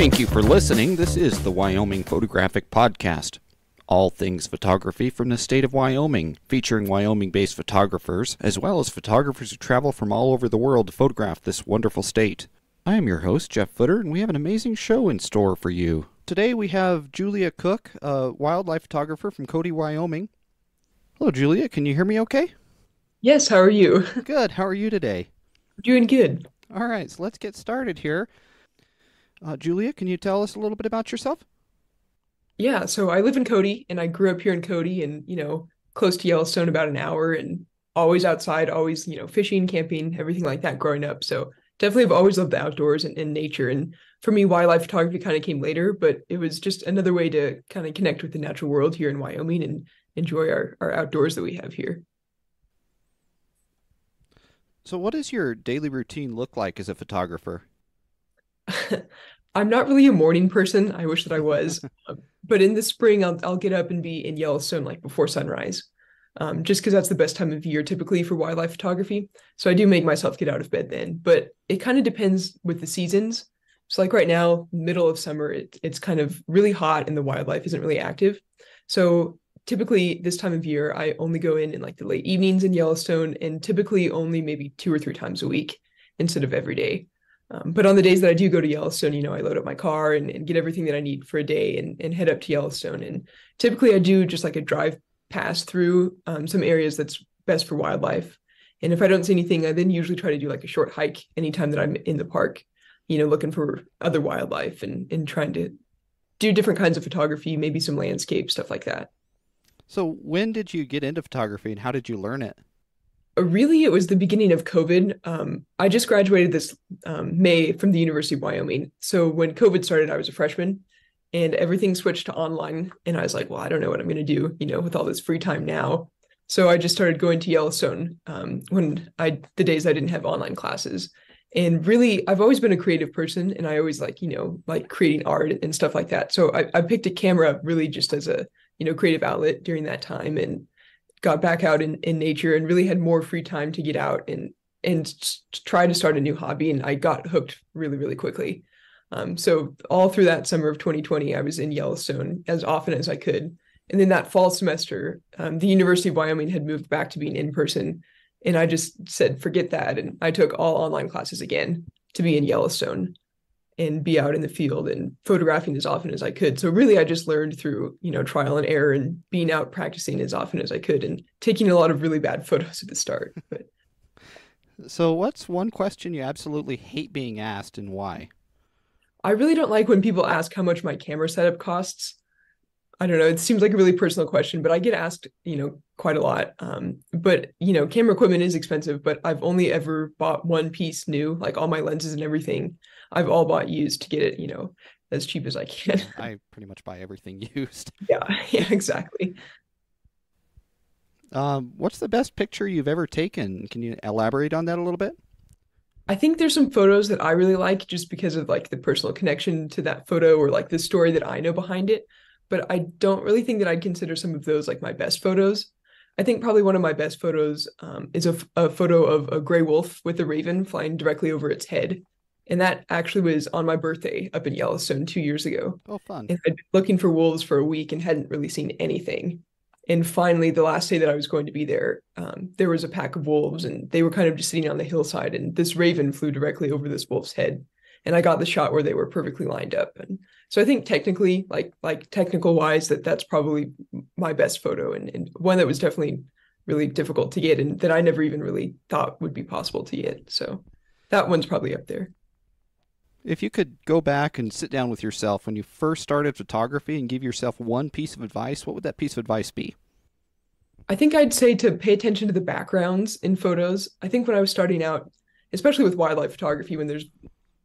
Thank you for listening. This is the Wyoming Photographic Podcast. All things photography from the state of Wyoming, featuring Wyoming based photographers, as well as photographers who travel from all over the world to photograph this wonderful state. I am your host, Jeff Footer, and we have an amazing show in store for you. Today we have Julia Cook, a wildlife photographer from Cody, Wyoming. Hello, Julia. Can you hear me okay? Yes, how are you? Good. How are you today? Doing good. All right, so let's get started here. Uh, Julia, can you tell us a little bit about yourself? Yeah, so I live in Cody and I grew up here in Cody and, you know, close to Yellowstone about an hour and always outside, always, you know, fishing, camping, everything like that growing up. So definitely have always loved the outdoors and, and nature. And for me, wildlife photography kind of came later, but it was just another way to kind of connect with the natural world here in Wyoming and enjoy our, our outdoors that we have here. So, what does your daily routine look like as a photographer? I'm not really a morning person. I wish that I was. Um, but in the spring, I'll, I'll get up and be in Yellowstone like before sunrise, um, just because that's the best time of year typically for wildlife photography. So I do make myself get out of bed then. But it kind of depends with the seasons. So, like right now, middle of summer, it, it's kind of really hot and the wildlife isn't really active. So typically this time of year i only go in in like the late evenings in yellowstone and typically only maybe two or three times a week instead of every day um, but on the days that i do go to yellowstone you know i load up my car and, and get everything that i need for a day and, and head up to yellowstone. And typically i do just like a drive pass through um, some areas that's best for wildlife. And if i don't see anything i then usually try to do like a short hike anytime that i'm in the park you know looking for other wildlife and and trying to do different kinds of photography maybe some landscape stuff like that. So, when did you get into photography and how did you learn it? Really, it was the beginning of COVID. Um, I just graduated this um, May from the University of Wyoming. So, when COVID started, I was a freshman and everything switched to online. And I was like, well, I don't know what I'm going to do, you know, with all this free time now. So, I just started going to Yellowstone um, when I, the days I didn't have online classes. And really, I've always been a creative person and I always like, you know, like creating art and stuff like that. So, I, I picked a camera really just as a, you know creative outlet during that time and got back out in, in nature and really had more free time to get out and and try to start a new hobby and i got hooked really really quickly. Um, so all through that summer of 2020 i was in yellowstone as often as i could. And then that fall semester um, the university of wyoming had moved back to being in person and i just said forget that and i took all online classes again to be in yellowstone and be out in the field and photographing as often as I could. So really I just learned through, you know, trial and error and being out practicing as often as I could and taking a lot of really bad photos at the start. But So what's one question you absolutely hate being asked and why? I really don't like when people ask how much my camera setup costs. I don't know. It seems like a really personal question, but I get asked, you know, quite a lot. Um, but you know, camera equipment is expensive, but I've only ever bought one piece new, like all my lenses and everything. I've all bought used to get it, you know, as cheap as I can. I pretty much buy everything used. Yeah, yeah, exactly. Um, what's the best picture you've ever taken? Can you elaborate on that a little bit? I think there's some photos that I really like just because of like the personal connection to that photo or like the story that I know behind it. But I don't really think that I'd consider some of those like my best photos. I think probably one of my best photos um, is a, a photo of a gray wolf with a raven flying directly over its head. And that actually was on my birthday up in Yellowstone two years ago. Oh, fun. And I'd been looking for wolves for a week and hadn't really seen anything. And finally, the last day that I was going to be there, um, there was a pack of wolves and they were kind of just sitting on the hillside. And this raven flew directly over this wolf's head. And I got the shot where they were perfectly lined up. And so I think technically, like like technical wise, that that's probably my best photo and, and one that was definitely really difficult to get and that I never even really thought would be possible to get. So that one's probably up there. If you could go back and sit down with yourself when you first started photography and give yourself one piece of advice, what would that piece of advice be? I think I'd say to pay attention to the backgrounds in photos. I think when I was starting out, especially with wildlife photography, when there's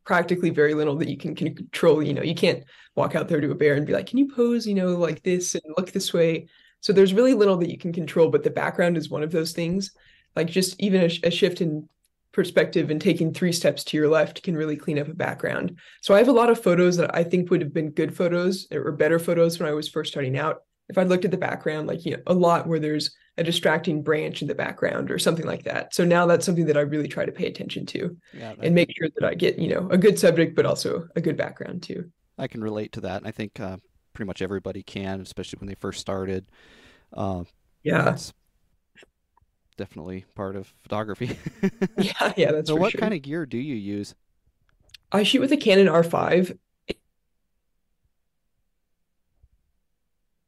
practically very little that you can, control, you know, you can't walk out there to a bear and be like, can you pose, you know, like this and look this way? So there's really little that you can control, but the background is one of those things. Like just even a, a shift in perspective and taking three steps to your left can really clean up a background. So I have a lot of photos that I think would have been good photos or better photos when I was first starting out. If I looked at the background, like, you know, a lot where there's a distracting branch in the background or something like that. So now that's something that I really try to pay attention to yeah, and make sure that I get, you know, a good subject, but also a good background too. I can relate to that. And I think uh, pretty much everybody can, especially when they first started. Uh, Yeah. that's definitely part of photography. Yeah, yeah, that's so, what sure. kind of gear do you use? I shoot with a Canon R5,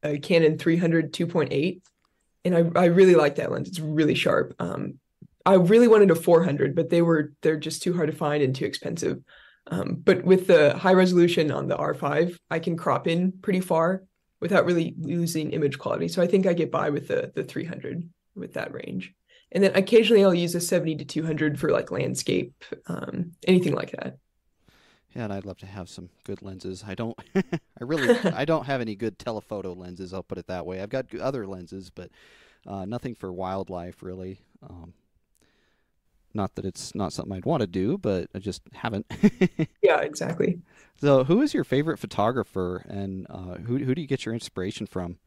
a Canon 300 2.8, and I I really like that lens. It's really sharp. Um, I really wanted a 400, but they were they're just too hard to find and too expensive. Um, but with the high resolution on the R5, I can crop in pretty far without really losing image quality. So I think I get by with the the 300 with that range. And then occasionally I'll use a 70 to 200 for like landscape, um, anything like that. Yeah, and I'd love to have some good lenses. I don't, I really, I don't have any good telephoto lenses. I'll put it that way. I've got other lenses, but uh, nothing for wildlife really. Um, not that it's not something I'd want to do, but I just haven't. Yeah, exactly. So, who is your favorite photographer, and uh, who who do you get your inspiration from?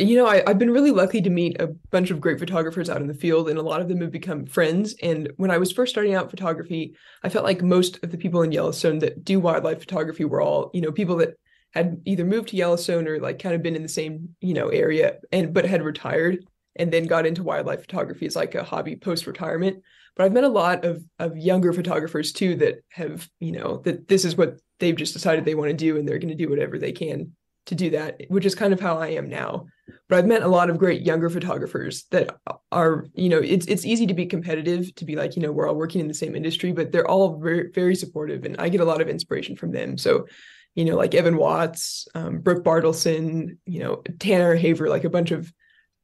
You know, I, I've been really lucky to meet a bunch of great photographers out in the field, and a lot of them have become friends. And when I was first starting out photography, I felt like most of the people in Yellowstone that do wildlife photography were all, you know, people that had either moved to Yellowstone or like kind of been in the same, you know, area and but had retired and then got into wildlife photography as like a hobby post-retirement. But I've met a lot of of younger photographers too that have, you know, that this is what they've just decided they want to do and they're going to do whatever they can to do that, which is kind of how I am now but I've met a lot of great younger photographers that are, you know, it's it's easy to be competitive, to be like, you know, we're all working in the same industry, but they're all very very supportive, and I get a lot of inspiration from them. So, you know, like Evan Watts, um, Brooke Bartleson, you know, Tanner Haver, like a bunch of of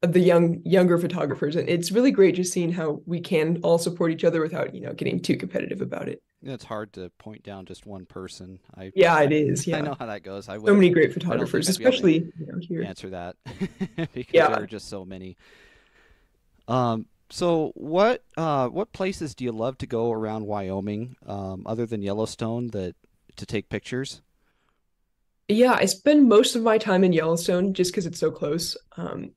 the young younger photographers, and it's really great just seeing how we can all support each other without, you know, getting too competitive about it. It's hard to point down just one person. I Yeah, it is. I know how that goes. I so many great I don't think photographers, I'd be able to especially you know here. answer that because Yeah. there are just so many. Um, so what uh, what places do you love to go around Wyoming, um, other than Yellowstone, that to take pictures? Yeah, I spend most of my time in Yellowstone just because it's so close. Um,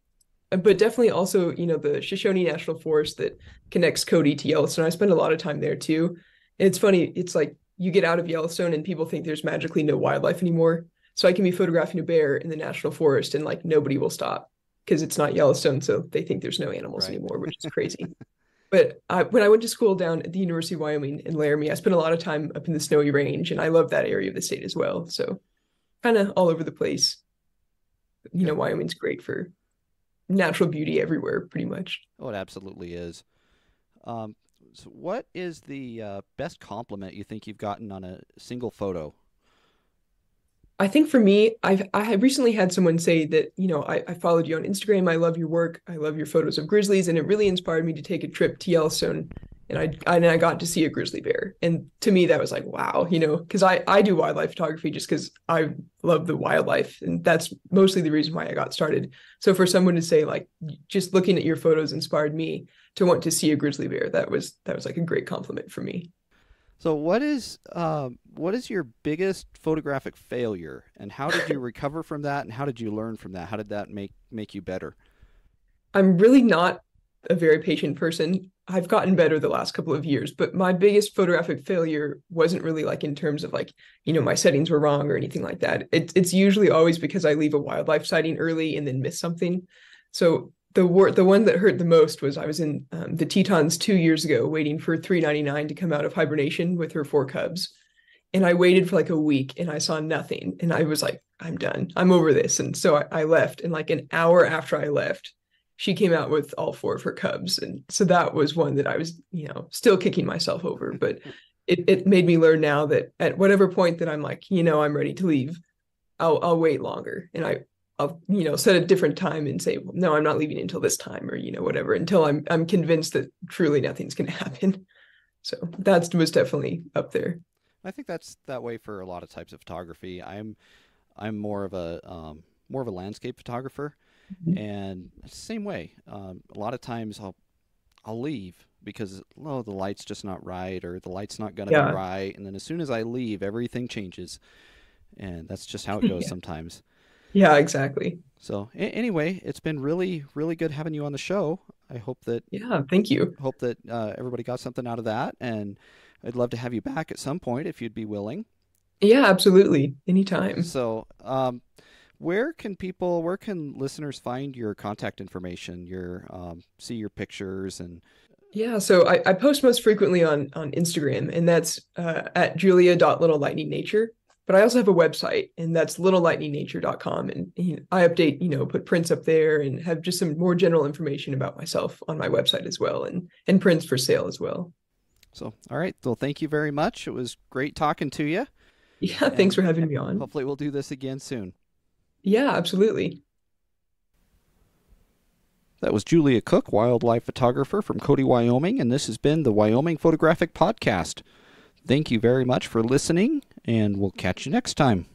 but definitely also, you know, the Shoshone National Forest that connects Cody to Yellowstone. I spend a lot of time there too. And it's funny, it's like you get out of Yellowstone and people think there's magically no wildlife anymore. So I can be photographing a bear in the national forest and like nobody will stop because it's not Yellowstone. So they think there's no animals Right. anymore, which is crazy. But I, when I went to school down at the University of Wyoming in Laramie, I spent a lot of time up in the Snowy Range, and I love that area of the state as well. So kind of all over the place. You know, Wyoming's great for natural beauty everywhere, pretty much. Oh, it absolutely is. Um, so what is the uh, best compliment you think you've gotten on a single photo? I think for me, I've I have recently had someone say that, you know, I, I followed you on Instagram. I love your work. I love your photos of grizzlies, and it really inspired me to take a trip to Yellowstone. And I and I got to see a grizzly bear. And to me, that was like, wow, you know, because I I do wildlife photography just because I love the wildlife, and that's mostly the reason why I got started. So for someone to say like, just looking at your photos inspired me to want to see a grizzly bear, that was that was like a great compliment for me. So what is um, what is your biggest photographic failure, and how did you recover from that, and how did you learn from that? How did that make make you better? I'm really not a very patient person. I've gotten better the last couple of years, but my biggest photographic failure wasn't really like in terms of like, you know, my settings were wrong or anything like that. It's it's usually always because I leave a wildlife sighting early and then miss something. So the the one that hurt the most was I was in um, the Tetons two years ago, waiting for 399 to come out of hibernation with her four cubs, and I waited for like a week and I saw nothing, and I was like, I'm done, I'm over this, and so I, I left. And like an hour after I left, she came out with all four of her cubs, and so that was one that I was, you know, still kicking myself over, but it it made me learn now that at whatever point that I'm like, you know, I'm ready to leave, I'll I'll wait longer, and I I'll you know set a different time and say well, no I'm not leaving until this time or you know whatever until I'm I'm convinced that truly nothing's going to happen. So that was definitely up there. I think that's that way for a lot of types of photography. I'm I'm more of a um, more of a landscape photographer, Mhm. and the same way. Um, a lot of times I'll I'll leave because oh the light's just not right or the light's not gonna Yeah. be right, and then as soon as I leave, everything changes, and that's just how it goes Yeah. sometimes. Yeah, exactly. So a- anyway, it's been really really good having you on the show. I hope that Yeah, thank you. hope that uh, everybody got something out of that, and I'd love to have you back at some point if you'd be willing. Yeah, absolutely. Anytime. So, um, where can people, where can listeners find your contact information, your um, see your pictures and Yeah, so I, I post most frequently on on Instagram, and that's uh, at julia.littlelightningnature. But I also have a website, and that's littlelightningnature.com. And you know, I update, you know, put prints up there and have just some more general information about myself on my website as well, and and prints for sale as well. so. All right. Well, thank you very much. It was great talking to you. Yeah, thanks for having me on. Hopefully, we'll do this again soon. Yeah, absolutely. That was Julia Cook, wildlife photographer from Cody, Wyoming, and this has been the Wyoming Photographic Podcast. Thank you very much for listening, and we'll catch you next time.